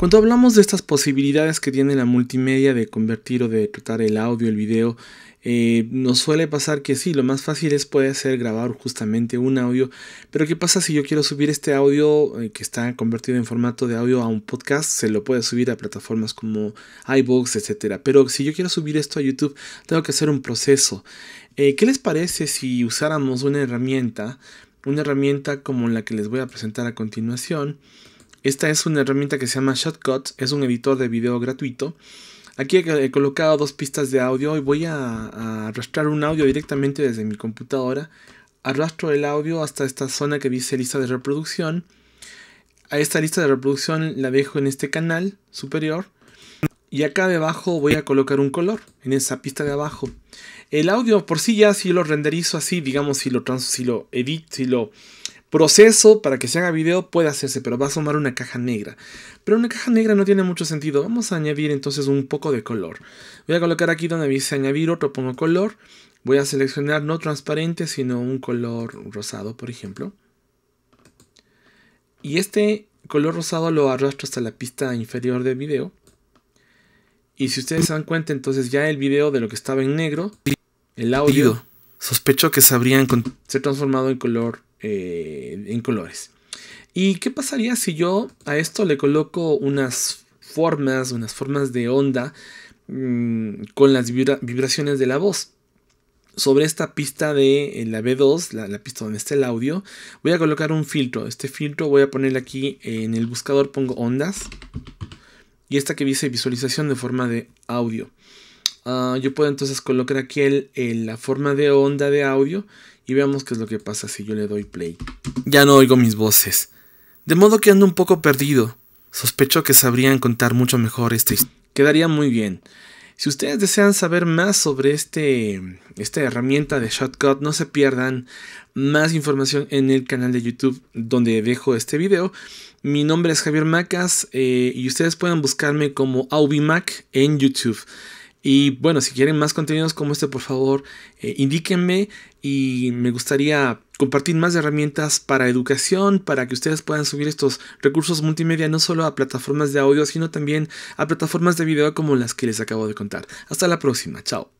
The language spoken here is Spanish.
Cuando hablamos de estas posibilidades que tiene la multimedia de convertir o de tratar el audio, el video, eh, nos suele pasar que sí, lo más fácil es puede ser grabar justamente un audio, pero ¿qué pasa si yo quiero subir este audio eh, que está convertido en formato de audio a un podcast? Se lo puede subir a plataformas como iVoox, etc. Pero si yo quiero subir esto a YouTube, tengo que hacer un proceso. Eh, ¿Qué les parece si usáramos una herramienta? Una herramienta como la que les voy a presentar a continuación. Esta es una herramienta que se llama Shotcut, es un editor de video gratuito Aquí he colocado dos pistas de audio y voy a, arrastrar un audio directamente desde mi computadora. Arrastro el audio hasta esta zona que dice lista de reproducción. A esta lista de reproducción la dejo en este canal superior. Y acá debajo voy a colocar un color en esa pista de abajo. El audio por sí ya si lo renderizo así, digamos si lo, trans, si lo edit, si lo proceso para que se haga video puede hacerse, pero va a sumar una caja negra. Pero una caja negra no tiene mucho sentido. Vamos a añadir entonces un poco de color. Voy a colocar aquí donde dice añadir otro, pongo color. Voy a seleccionar no transparente, sino un color rosado, por ejemplo. Y este color rosado lo arrastro hasta la pista inferior del video. Y si ustedes se dan cuenta, entonces ya el video de lo que estaba en negro, el audio, sospecho que se habrían se transformado en color eh, en colores. ¿Y qué pasaría si yo a esto le coloco unas formas, unas formas de onda mm, con las vibraciones de la voz? Sobre esta pista de eh, la B2, la, pista donde está el audio, voy a colocar un filtro. Este filtro voy a ponerle aquí en el buscador, pongo ondas. Y esta que dice visualización de forma de audio. Ah, yo puedo entonces colocar aquí el, la forma de onda de audio y veamos qué es lo que pasa si yo le doy play. Ya no oigo mis voces. De modo que ando un poco perdido. Sospecho que sabrían contar mucho mejor esta historia. Quedaría muy bien. Si ustedes desean saber más sobre este, esta herramienta de Shotcut, no se pierdan más información en el canal de YouTube donde dejo este video. Mi nombre es Javier Macas eh, y ustedes pueden buscarme como Aubimac en YouTube. Y bueno, si quieren más contenidos como este, por favor, eh, indíquenme y me gustaría compartir más herramientas para educación, para que ustedes puedan subir estos recursos multimedia no solo a plataformas de audio, sino también a plataformas de video como las que les acabo de contar. Hasta la próxima, chao.